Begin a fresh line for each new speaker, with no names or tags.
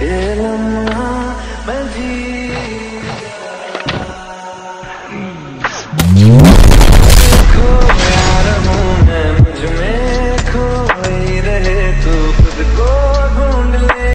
Yeah.